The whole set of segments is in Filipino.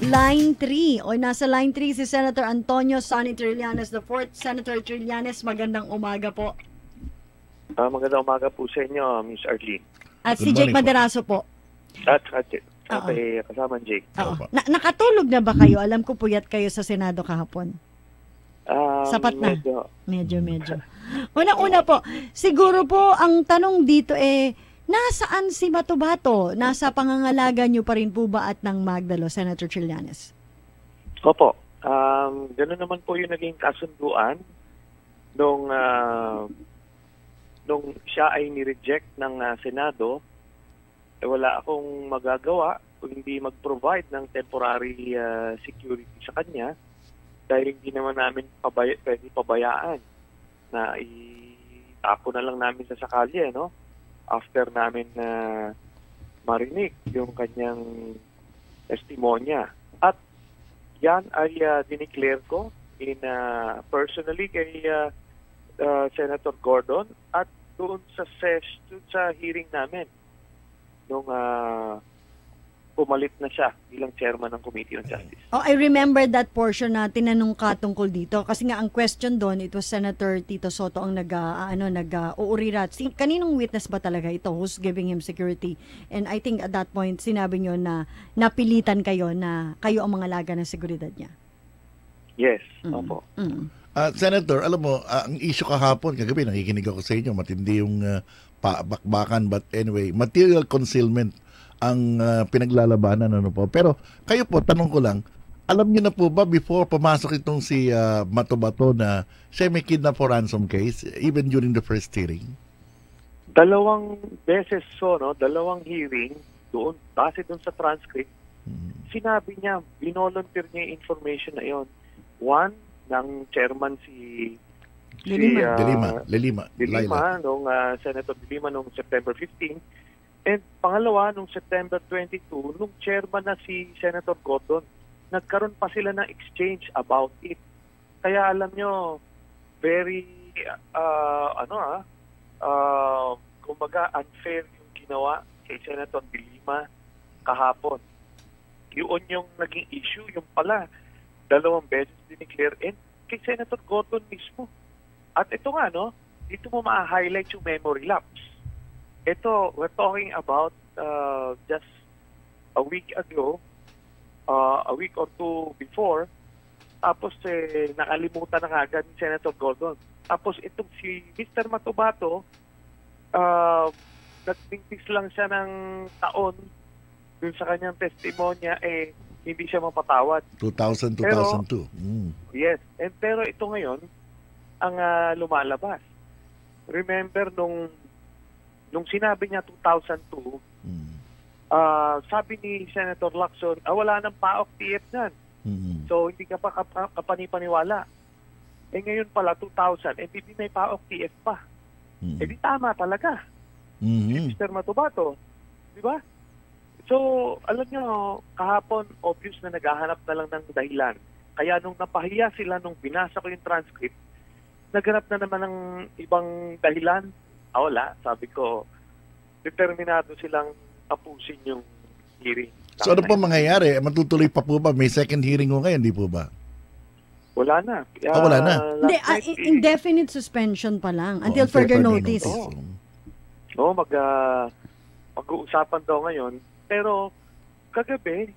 Line 3 o nasa line 3 si Senator Antonio Sonny Trillanes the fourth Senator Trillanes, magandang umaga po. Ah, magandang umaga po sa inyo, Miss Arlene. At Good si Jake. Maderaso po. At at at eh, kasama Jake. Oo. Na- nakatulog na ba kayo? Alam ko puyat kayo sa Senado kahapon. Um, Sapat na. Medyo, Medyo, medyo. Unang-una po, siguro po ang tanong dito eh, nasaan si Matubato? Nasa pangangalaga niyo pa rin po ba at ng Magdalo, Senator Trillanes? opo. Um, gano'n naman po yung naging kasunduan nung ah, nung siya ay ni-reject ng ah, Senado. Eh, wala akong magagawa kung hindi mag-provide ng temporary ah, security sa kanya dahil hindi naman namin pabaya, pwede pabayaan na itapo na lang namin sa sakalye, no? After namin na marinig yung kanyang testimonya. At yan ay uh, dineclare ko in uh, personally kay uh, uh, Senator Gordon at doon sa ses doon sa hearing namin nung uh, pumalit na siya bilang chairman ng Committee on Justice. Oh, I remember that portion na tinanong ka tungkol dito kasi nga ang question doon it was Senator Tito Soto ang nag ah, ano nag uh, uurirat. Si, kaninong witness ba talaga ito who's giving him security? And I think at that point sinabi niyo na napilitan kayo na kayo ang mga laga ng seguridad niya. Yes, Mm. opo. Mm. Ah, Senator, alam mo, ah, ang issue kahapon, kagabi nakikinig ako sa inyo, matindi yung ah, pakbakan but anyway, material concealment ang ah, pinaglalabanan ano po. Pero kayo po, tanong ko lang, alam niyo na po ba before pumasok itong si ah, Matobato na siya may kidnap for ransom case even during the first hearing? Dalawang beses so, no, dalawang hearing doon, base doon sa transcript, Hmm. sinabi niya, binolunteer niya yung information na yon. One, ng chairman si De Lima. ah, De Lima, De Lima, De Laila. Lima, nung ah, Senator De Lima nung September 15. And pangalawa, nung September 22, nung chairman na si Senator Gordon, nagkaroon pa sila ng exchange about it. Kaya alam nyo, very, ah, ano ah, ah, kumbaga unfair yung ginawa kay Senator De Lima kahapon. Yun yung naging issue, yung pala, dalawang beses dineclare and kay Senator Gordon mismo. At ito nga, no, dito mo ma-highlight yung memory lapse. Ito, we're talking about uh, just a week ago, uh, a week or two before, tapos eh, nakalimutan na kagad ni Senator Gordon. Tapos itong si Mr. Matubato, uh, nagpintis lang siya ng taon dun sa kanyang testimonya, eh, hindi siya mapatawad. 2000, Pero- 2002. Mm. Yes. And pero ito ngayon ang ah, lumalabas. Remember nung nung sinabi niya 2002, Mm. ah, sabi ni Senator Lacson, ah, wala nang paok TF niyan. Mm. So hindi ka pa kapa- kapanipaniwala. Eh ngayon pala 2000, eh hindi may paok TF pa. Mm. Eh di tama talaga. Mhm. Mr. Matubato. Di ba? So, alam nyo, kahapon, obvious na naghahanap na lang ng dahilan. Kaya nung napahiya sila nung binasa ko yung transcript, naghanap na naman ng ibang dahilan. Ah, wala. Sabi ko, determinado silang tapusin yung hearing. So ano po mangyayari? Matutuloy pa po ba? May second hearing ko ngayon, di po ba? Wala na. Ah, wala na. Hindi, ah, night, i- indefinite suspension pa lang until Oh, further further notice. Oo. Oo, mag, ah, mag-uusapan daw ngayon. Pero, kagabi,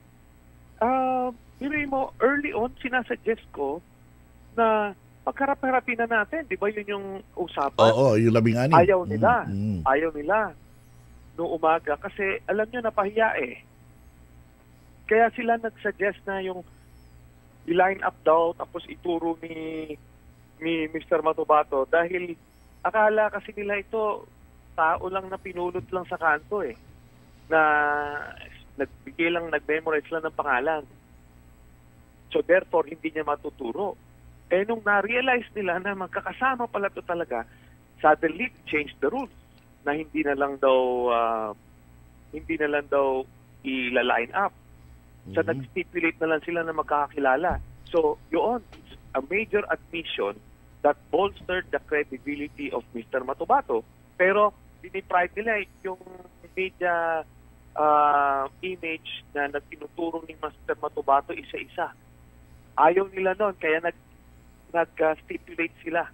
ah, uh, mo, early on, sinasuggest ko na pagharap-harapin na natin. Di ba yun yung usapan? Oo, yung labing anim. Ayaw nila. Mm, mm. Ayaw nila noong umaga kasi alam nyo napahiya eh. Kaya sila nag-suggest na yung i-line up daw tapos ituro ni ni Mr. Matubato dahil akala kasi nila ito tao lang na pinulot lang sa kanto eh na nagbigay lang nag-memorize lang ng pangalan. So therefore hindi niya matuturo. Eh nung na-realize nila na magkakasama pala to talaga, suddenly change the rules na hindi na lang daw ah, hindi na lang daw i-line up. So Mhm. nag-stipulate na lang sila na magkakakilala. So yun, it's a major admission that bolstered the credibility of Mr. Matubato. Pero dinipride nila yung media ah, image na nagtinuturo ni Master Matubato isa-isa. Ayaw nila noon, kaya nag, nag-stipulate sila.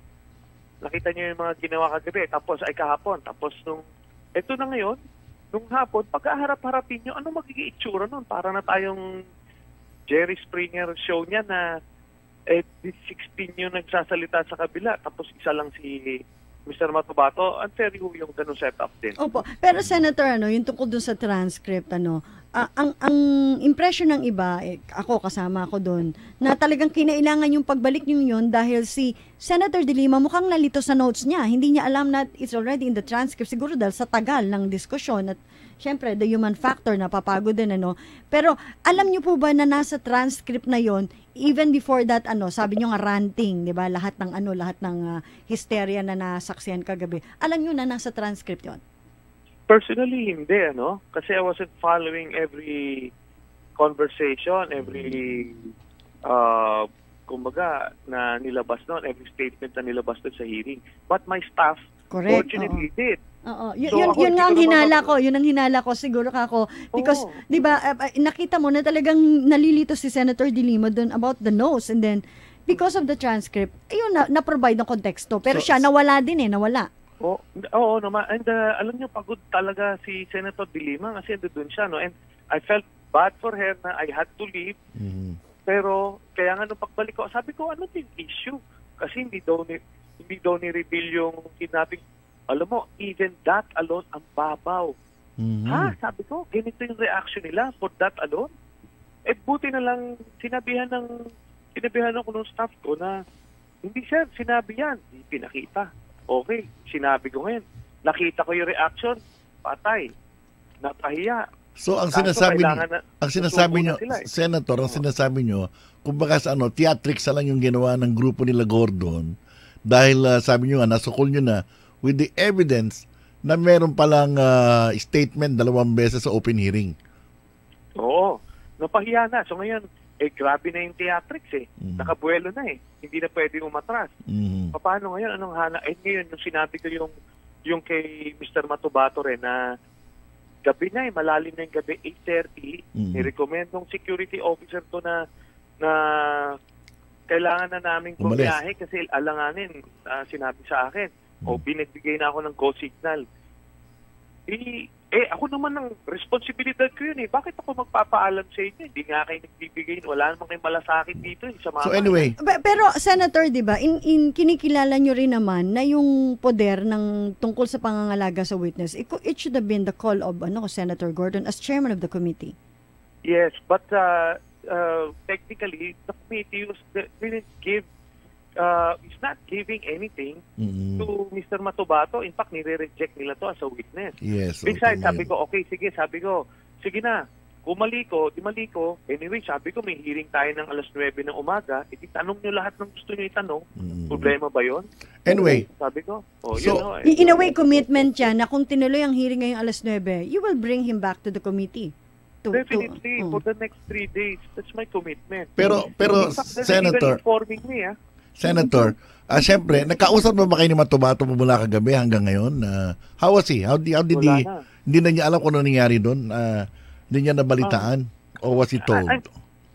Nakita niyo yung mga ginawa kagabi, tapos ay kahapon, tapos nung, eto na ngayon, nung hapon, pagkaharap-harapin nyo, ano magiging itsura nun? Para na tayong Jerry Springer show niya na eh, 16 yung nagsasalita sa kabila, tapos isa lang si Mr. Matubato. Unfair ho yung ganun setup din. Opo. Pero Senator, ano, yung tungkol dun sa transcript, ano, ah, ang ang impression ng iba, eh, ako kasama ako doon, na talagang kinailangan yung pagbalik niyo yun dahil si Senator De Lima mukhang nalito sa notes niya. Hindi niya alam na it's already in the transcript. Siguro dahil sa tagal ng diskusyon at syempre the human factor na papagod din ano. Pero alam niyo po ba na nasa transcript na yon even before that ano, sabi niyo nga ranting, 'di ba? Lahat ng ano, lahat ng ah, hysteria na nasaksihan kagabi. Alam niyo na nasa transcript yon. Personally, hindi, ano? Kasi I wasn't following every conversation, every, uh, kumbaga, na nilabas noon, every statement na nilabas doon sa hearing. But my staff, Correct. fortunately, did. Oo. Y- So, yun, yun nga ang hinala ko. Yun ang hinala ko siguro ka ako. Because, Oo. di ba, uh, nakita mo na talagang nalilito si Senator De Lima doon about the nose. And then, because of the transcript, ayun, na, na-provide ng konteksto. Pero So- siya, nawala din eh, nawala. Oo, oo naman. And uh, alam niyo, pagod talaga si Senator De Lima kasi doon siya, no? And I felt bad for her na I had to leave. Mhm. Pero, kaya nga nung pagbalik ko, sabi ko, ano yung issue? Kasi hindi daw ni, hindi daw ni-reveal yung kidnapping. Alam mo, even that alone, ang babaw. Mhm. Ha? Sabi ko, ganito yung reaction nila for that alone. Eh, buti na lang sinabihan ng sinabihan ako ng staff ko na hindi sir, sinabi yan. Hindi pinakita. Okay, sinabi ko ngayon. Nakita ko yung reaction, patay. Napahiya. So ang Kaso sinasabi kailangan na- ang sinasabi sila eh. Senator, ang sinasabi nyo, kumbaga sa ano, theatrics lang yung ginawa ng grupo nila Gordon dahil ah, sabi nyo nga, nasukol nyo na with the evidence na meron palang ah, statement dalawang beses sa open hearing. Oo. Napahiya na. So ngayon, eh grabe na yung theatrics eh. Mhm. Nakabuelo na eh. Hindi na pwede umatras. Mhm. Paano ngayon? Anong hana? Eh ngayon, nung sinabi ko yung, yung kay Mr. Matubato rin na gabi na eh, malalim na yung gabi, 8.30, Mhm. ni-recommend ng security officer to na na kailangan na namin bumiyahe kasi alanganin, ah, sinabi sa akin. O Mhm. binagbigay na ako ng go signal. Eh, eh, ako naman ang responsibilidad ko yun eh. Bakit ako magpapaalam sa inyo? Hindi nga kayo nagbibigay. Wala namang kayo malasakit dito eh, sa mga So anyway, Pe- Pero Senator, 'di ba, in, in kinikilala nyo rin naman na yung poder ng tungkol sa pangangalaga sa witness, it, it should have been the call of ano Senator Gordon as chairman of the committee. Yes, but uh, uh, technically, the committee was, didn't give, uh, is not giving anything mhm. to Mr. Matubato. In fact, nire-reject nila to as a witness. yes. Besides, okay, sabi ko, okay, sige, sabi ko, sige na, kung mali ko, di mali ko. Anyway, sabi ko, may hearing tayo ng alas 9 ng umaga. Iti tanong nyo lahat ng gusto nyo itanong. Mhm. Problema ba yon? Anyway, Sabi ko, oh, So, yun, oh, eh. In, a way, commitment yan na kung tinuloy ang hearing ngayong alas 9, you will bring him back to the committee. To, Definitely, to, for the next three days. That's my commitment. Pero- pero, In fact, Senator- even informing me, ah. Senator, ah syempre, nakausap mo ba kayo ni Matubato mula kagabi hanggang ngayon? Ah, how was he? How, di- how did he? na. Hindi na niya alam kung ano nangyari doon. Ah, hindi niya nabalitaan. o was he told? I-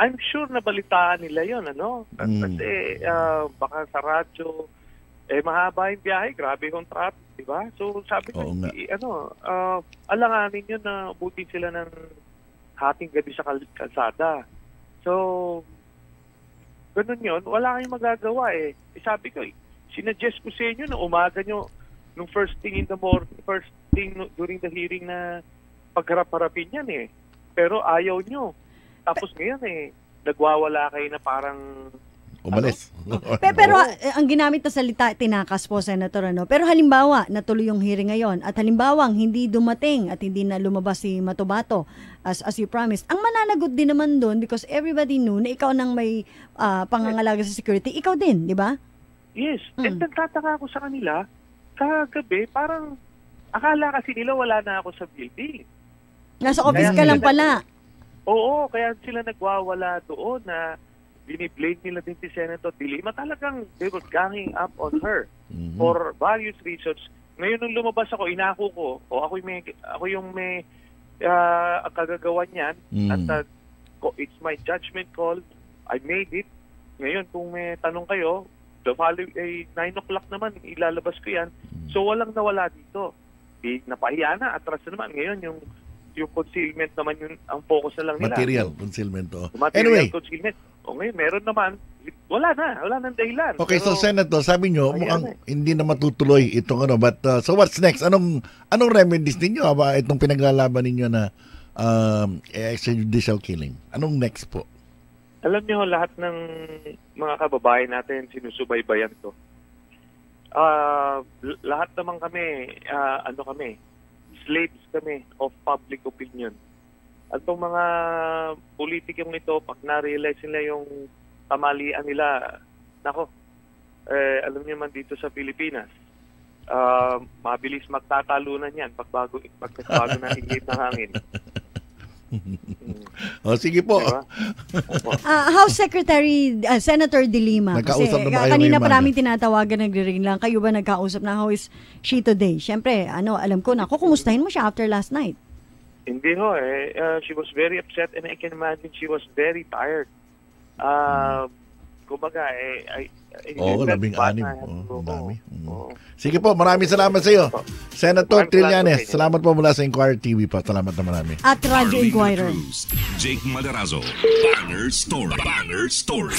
I'm sure na balitaan nila yon ano? Mm. Kasi ah, baka sa radyo, eh mahaba yung biyahe, grabe yung traffic, di ba? So sabi ko, i- ano, ah, alanganin yun na buti sila ng hating gabi sa kal- kalsada. So, ganun yun, wala kayong magagawa eh. eh sabi ko, eh, sinuggest ko sa inyo na umaga nyo, nung first thing in the morning, first thing during the hearing na pagharap-harapin yan eh. Pero ayaw nyo. Tapos ngayon eh, nagwawala kayo na parang Umalis. Pe- pero eh, ang ginamit na salita, tinakas po, Senator. Ano? Pero halimbawa, natuloy yung hearing ngayon, at halimbawang hindi dumating at hindi na lumabas si Matubato as, as you promised, ang mananagot din naman doon because everybody knew na ikaw nang may ah, pangangalaga sa security, ikaw din, di ba? Yes. Mm. And nagtataka ako sa kanila, kagabi, parang akala kasi nila wala na ako sa building. Nasa office Kaya ka lang pala. Oo, kaya sila nagwawala doon na biniblame nila din si Senator De Lima. Talagang they were ganging up on her Mhm. for various reasons. Ngayon nung lumabas ako, inako ko, o ako yung may, ako yung may ang kagagawa niyan. Mm. At ko- it's my judgment call. I made it. Ngayon, kung may tanong kayo, the value ay 9 o'clock naman, ilalabas ko yan. Mm. So, walang nawala dito. Di, napahiya na, atras na naman. Ngayon, yung yung concealment naman yung ang focus na lang nila. Material concealment. Oh. Material Anyway, concealment. O ngayon, meron naman, wala na, wala nang dahilan. okay, so Pero- Senator, sabi nyo, Ayan mukhang eh. hindi na matutuloy itong ano, but uh, so what's next? Anong anong remedies ninyo aba itong pinaglalaban ninyo na um, extrajudicial killing? Anong next po? Alam niyo, lahat ng mga kababayan natin sinusubaybayan to. L- lahat naman kami, ah, ano kami, slaves kami of public opinion. At itong mga politikong ito, pag na-realize nila yung kamalian nila, nako, eh, alam niyo man dito sa Pilipinas, ah, mabilis magtatalunan yan pag bago, pag nagbago na init ng hangin. O sige po. diba? Ah, House Secretary ah, Senator De Lima. Nagkausap na ba ah, kayo kanina pa namin tinatawagan nagre-ring lang. Kayo ba nagkausap na? How is she today? Siyempre, ano, alam ko na. Kukumustahin mo siya after last night. Hindi ho eh. Uh, she was very upset and I can imagine she was very tired. Uh, kumbaga eh, I, Oo, I- labing anim. Ang dami. Mm. oo. Sige po, maraming salamat sa iyo. Senator Trillanes, salamat po mula sa Inquirer TV po. Salamat na marami. At Arlene Inquirer. Jake Madarazo, Banger Story. Banger Story.